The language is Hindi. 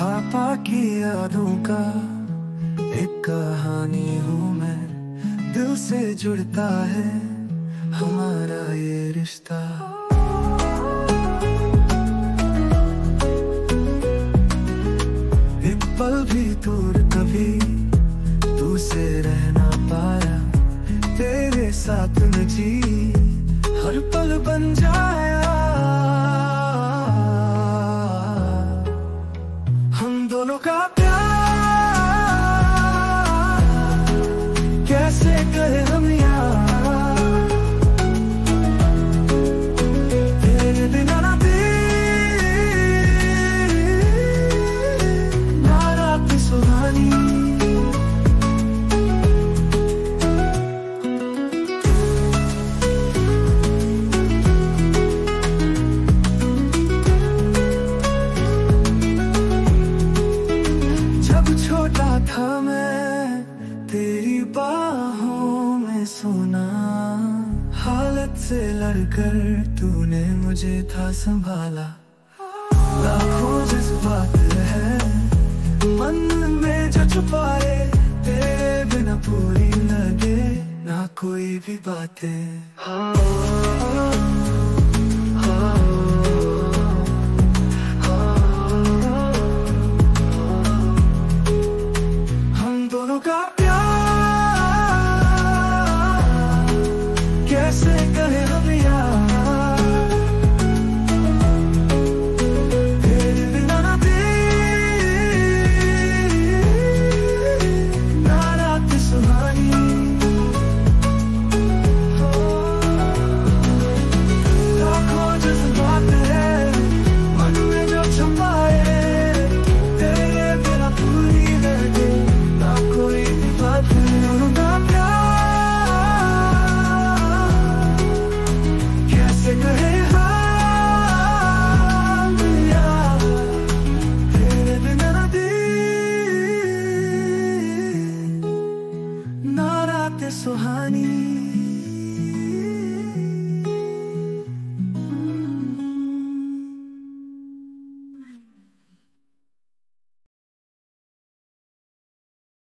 पापा की यादों का एक कहानी हूँ मैं। दिल से जुड़ता है हमारा ये रिश्ता। एक पल भी दूर कभी तू से रह ना पाया। तेरे साथ न जी हर पल बन जा दोनों का प्यार। सोना हालत से लड़कर तूने मुझे था संभाला। लाखों जज्बात है मन में जो छुपाए तेरे बिना पूरी लगे ना कोई भी बातें। हाँ, so honey